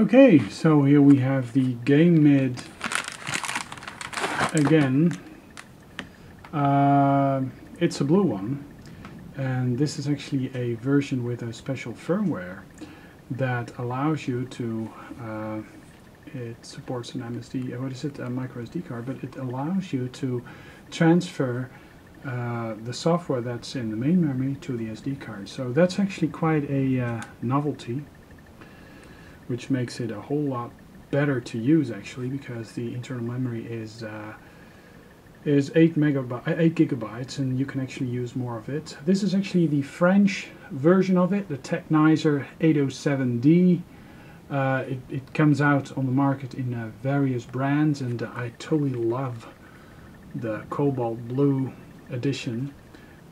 Okay, so here we have the GameMID again. Uh, it's a blue one, and this is actually a version with a special firmware that allows you to. Uh, it supports an MSD, uh, what is it, a micro SD card, but it allows you to transfer uh, the software that's in the main memory to the SD card. So that's actually quite a uh, novelty which makes it a whole lot better to use actually because the internal memory is uh, is 8 megabyte 8 gigabytes and you can actually use more of it. This is actually the French version of it the Tekniser 807D uh, it, it comes out on the market in uh, various brands and I totally love the cobalt blue edition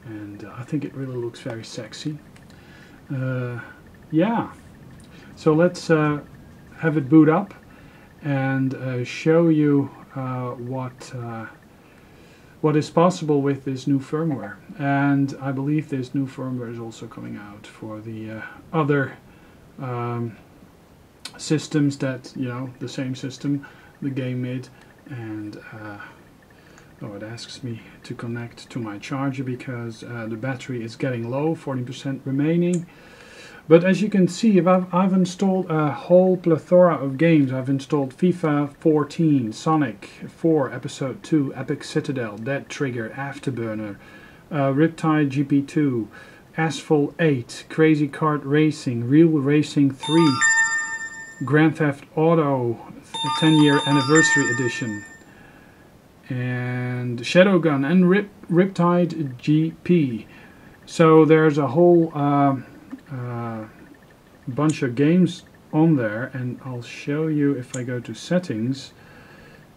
and uh, I think it really looks very sexy. Uh, yeah so let's uh, have it boot up and uh, show you uh, what uh, what is possible with this new firmware. And I believe this new firmware is also coming out for the uh, other um, systems that, you know, the same system, the GameMID, and uh, oh, it asks me to connect to my charger because the battery is getting low, 40% remaining. But as you can see, I've, I've installed a whole plethora of games. I've installed FIFA 14, Sonic 4, Episode 2, Epic Citadel, Dead Trigger, Afterburner, uh, Riptide GP2, Asphalt 8, Crazy Kart Racing, Real Racing 3, Grand Theft Auto 10 year anniversary edition, and Shadowgun and Rip, Riptide GP. So there's a whole uh, uh, bunch of games on there and I'll show you if I go to settings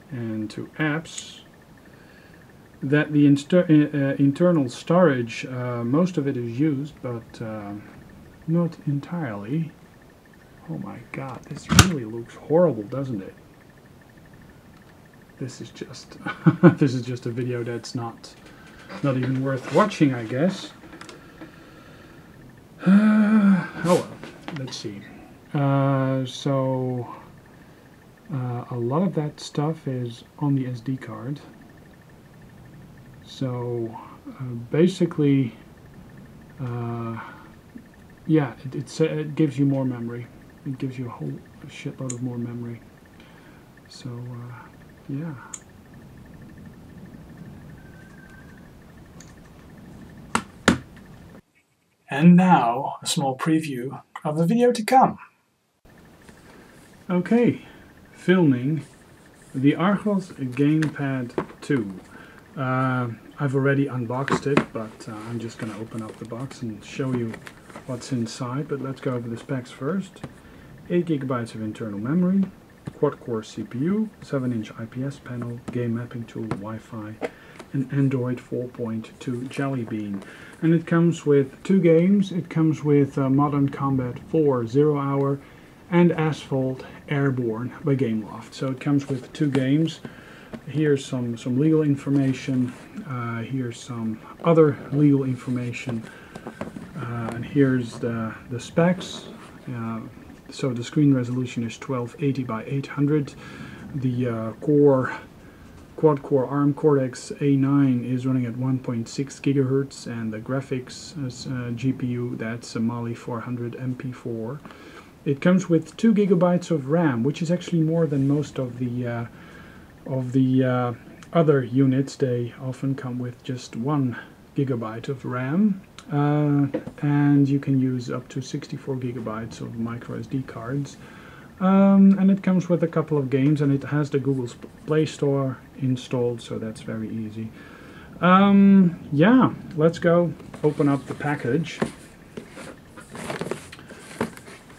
and to apps that the uh, uh, internal storage uh, most of it is used but uh, not entirely. Oh my god this really looks horrible doesn't it? This is just this is just a video that's not not even worth watching I guess let's see. Uh, so uh, a lot of that stuff is on the SD card. So uh, basically, uh, yeah, it, it gives you more memory. It gives you a whole shitload of more memory. So uh, yeah. And now, a small preview of the video to come. Okay, filming the Archos Gamepad 2. Uh, I've already unboxed it, but uh, I'm just going to open up the box and show you what's inside. But let's go over the specs first. 8 gigabytes of internal memory, quad-core CPU, 7-inch IPS panel, game mapping tool, Wi-Fi, an Android 4.2 Jelly Bean. And it comes with two games. It comes with uh, Modern Combat 4 Zero Hour and Asphalt Airborne by Gameloft. So it comes with two games. Here's some, some legal information. Uh, here's some other legal information. Uh, and here's the, the specs. Uh, so the screen resolution is 1280 by 800. The uh, core quad-core ARM Cortex-A9 is running at 1.6 gigahertz, and the graphics uh, GPU that's a Mali 400 MP4. It comes with two gigabytes of RAM, which is actually more than most of the uh, of the uh, other units. They often come with just one gigabyte of RAM, uh, and you can use up to 64 gigabytes of micro SD cards. Um, and it comes with a couple of games and it has the Google Play Store installed so that's very easy. Um, yeah, let's go open up the package.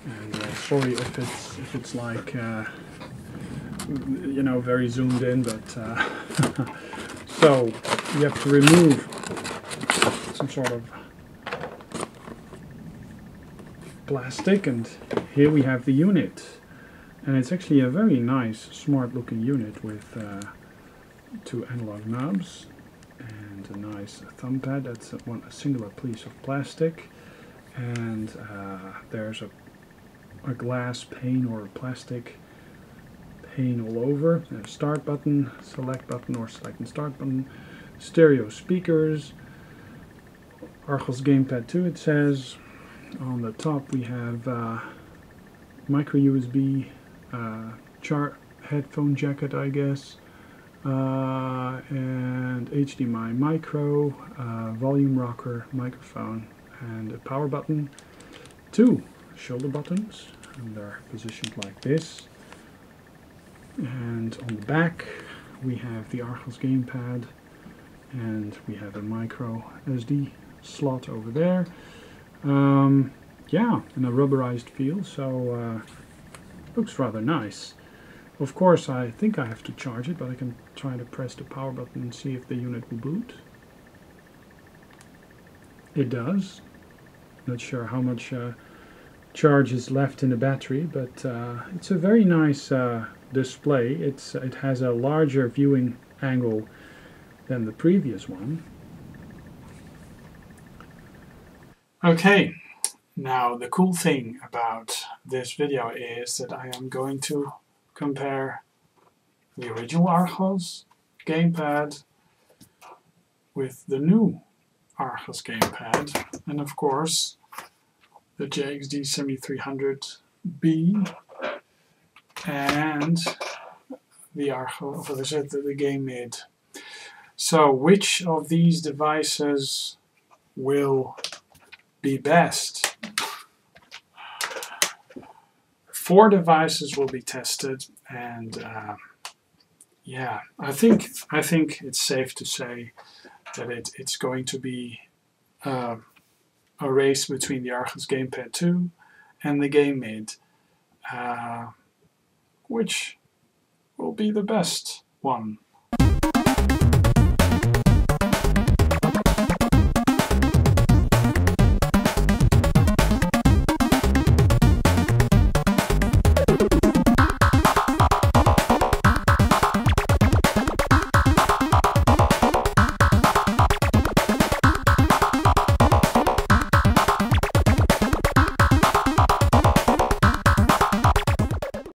And uh, sorry if it's if it's like uh, you know very zoomed in, but uh, so you have to remove some sort of plastic and here we have the unit and it's actually a very nice smart looking unit with uh, two analog knobs and a nice thumb pad that's one, a singular piece of plastic and uh, there's a a glass pane or a plastic pane all over. A start button, select button or select and start button. Stereo speakers. Archos Gamepad 2 it says. On the top we have uh, micro USB chart headphone jacket I guess. Uh, and HDMI micro, uh, volume rocker, microphone, and a power button. Two shoulder buttons, and they're positioned like this. And on the back, we have the Archos gamepad, and we have a micro SD slot over there. Um, yeah, and a rubberized feel, so uh, looks rather nice. Of course, I think I have to charge it, but I can try to press the power button and see if the unit will boot. It does. Not sure how much uh, charge is left in the battery, but uh, it's a very nice uh, display. It's It has a larger viewing angle than the previous one. Okay, now the cool thing about this video is that I am going to compare the original Archos gamepad with the new Archos gamepad and of course the JXD 7300B and the is it, the, the GameMid. So which of these devices will be best? Four devices will be tested and uh, yeah, I think I think it's safe to say that it, it's going to be uh, a race between the Archos Gamepad 2 and the GameMid, uh, which will be the best one